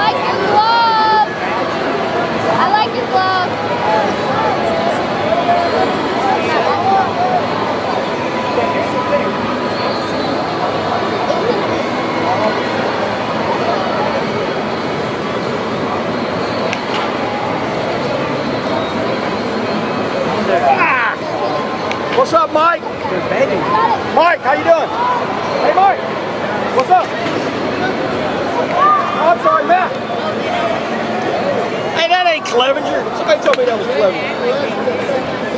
like your glove. I like your glove. Ah! What's up, Mike? Mike, how you doing? Hey, Mike. What's up? I'm sorry, man. Clevinger. Somebody told me that was Clevinger.